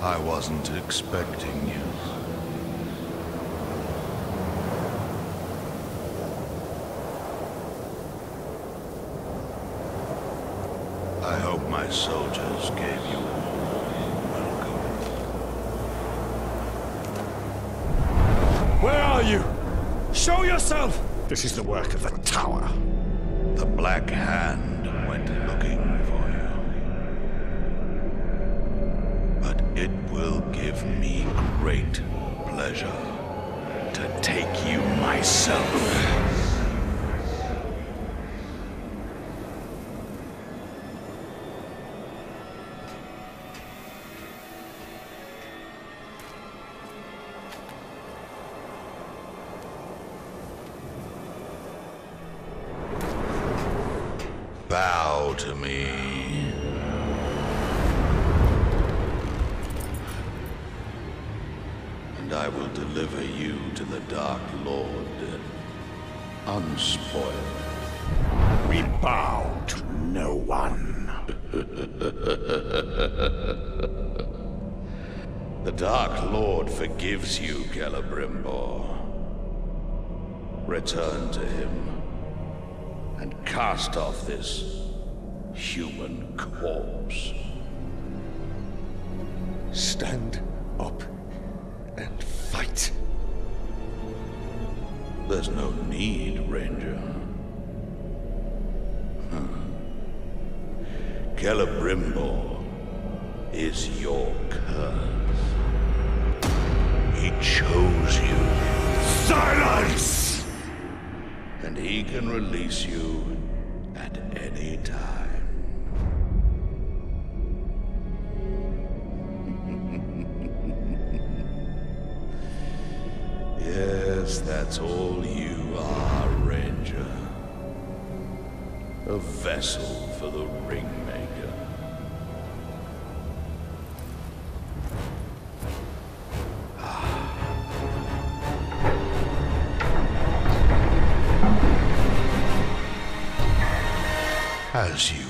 I wasn't expecting you. I hope my soldiers gave you a warm welcome. Where are you? Show yourself! This is the work of the Tower. The Black Hand went looking for you. But it will give me great pleasure to take you myself. Bow to me. And I will deliver you to the Dark Lord, unspoiled. We bow to no one. The Dark Lord forgives you, Celebrimbor. Return to him and cast off this human corpse. Stand up and fight. There's no need, Ranger. Huh. Celebrimbor is your curse. He chose you, Silence! and he can release you yes, that's all you are, Ranger. A vessel for the Ringmaker. Ah. As you